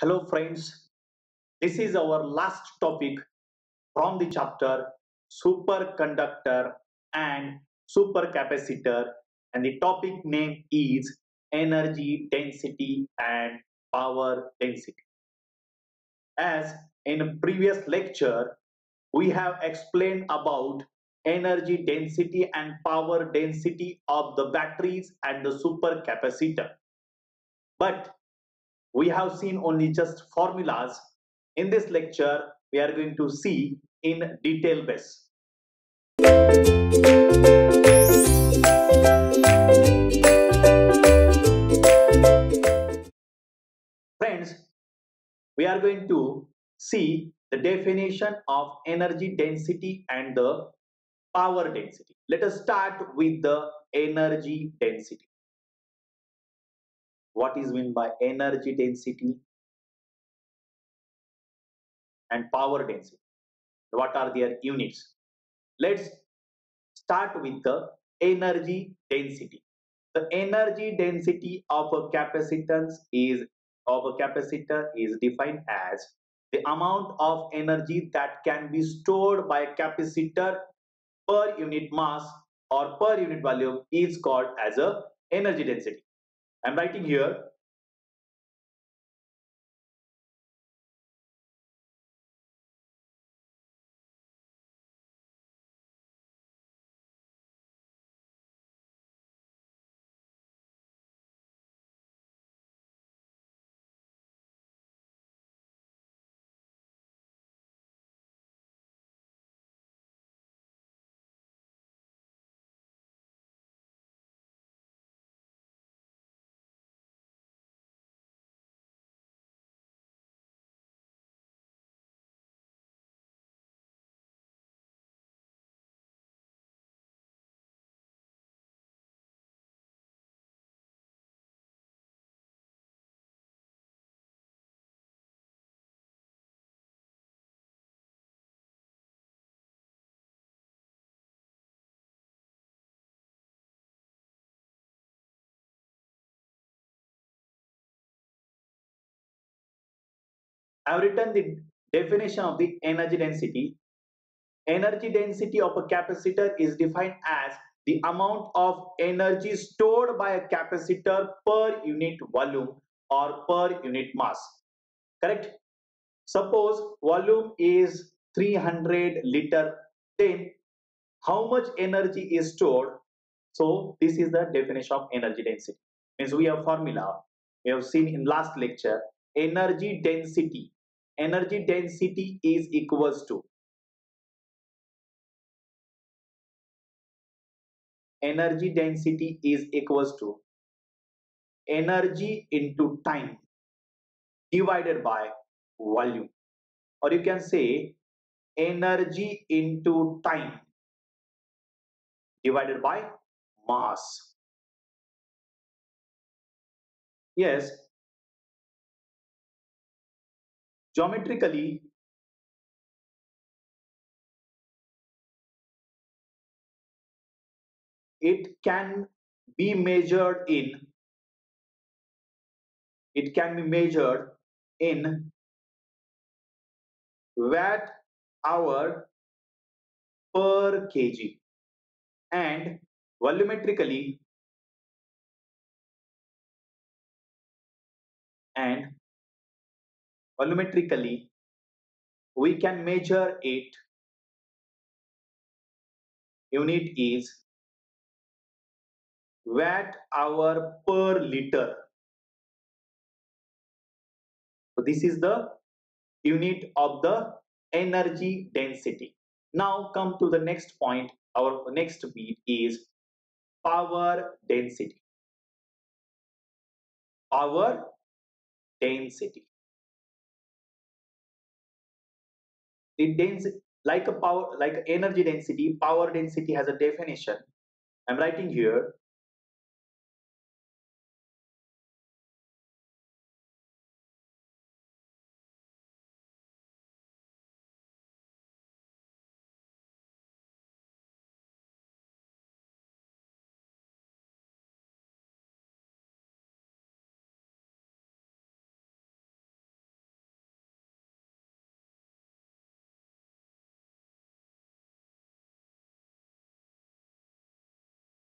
Hello friends, this is our last topic from the chapter superconductor and supercapacitor and the topic name is energy density and power density. As in a previous lecture, we have explained about energy density and power density of the batteries and the supercapacitor. But we have seen only just formulas. In this lecture, we are going to see in detail base. Friends, we are going to see the definition of energy density and the power density. Let us start with the energy density what is meant by energy density and power density? What are their units? Let's start with the energy density. The energy density of a capacitance is of a capacitor is defined as the amount of energy that can be stored by a capacitor per unit mass or per unit volume is called as a energy density I'm writing here I have written the definition of the energy density. Energy density of a capacitor is defined as the amount of energy stored by a capacitor per unit volume or per unit mass. Correct? Suppose volume is 300 liter, then how much energy is stored? So this is the definition of energy density. Means we have formula we have seen in last lecture energy density. Energy density is equals to energy density is equals to energy into time divided by volume. Or you can say energy into time divided by mass. Yes geometrically it can be measured in it can be measured in watt hour per kg. And volumetrically and volumetrically we can measure it. Unit is watt hour per liter. So this is the unit of the energy density. Now come to the next point. Our next beat is power density. Power density the density like a power like energy density power density has a definition. I'm writing here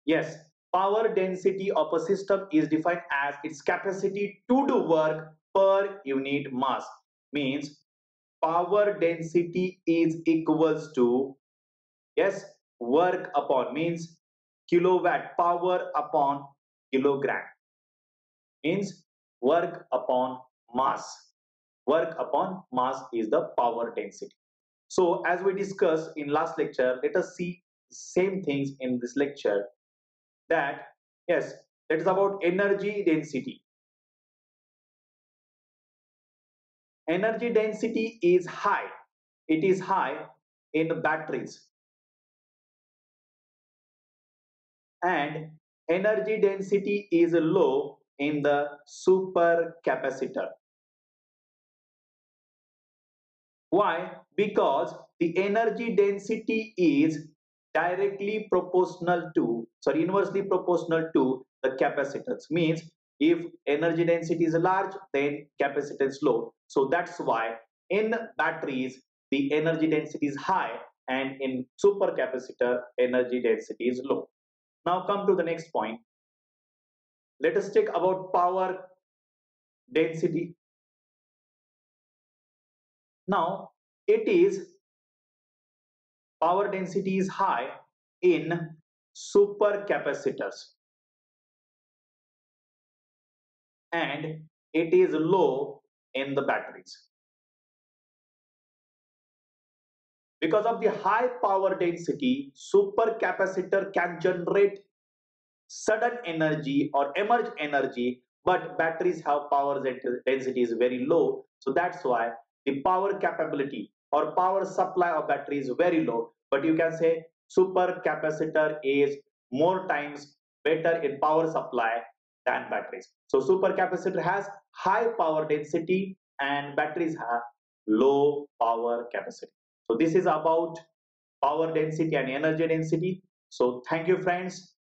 Yes, power density of a system is defined as its capacity to do work per unit mass. Means power density is equals to, yes, work upon means kilowatt power upon kilogram. Means work upon mass. Work upon mass is the power density. So as we discussed in last lecture let us see same things in this lecture that yes that is about energy density energy density is high it is high in the batteries and energy density is low in the supercapacitor. Why? Because the energy density is directly proportional to, sorry, inversely proportional to the capacitance. Means if energy density is large, then capacitance low. So that's why in batteries, the energy density is high and in supercapacitor, energy density is low. Now come to the next point. Let us take about power density. Now it is power density is high in supercapacitors and it is low in the batteries. Because of the high power density, supercapacitor can generate sudden energy or emerge energy, but batteries have power density is very low. So that's why the power capability or power supply of battery is very low. But you can say super capacitor is more times better in power supply than batteries. So super capacitor has high power density and batteries have low power capacity. So this is about power density and energy density. So thank you friends.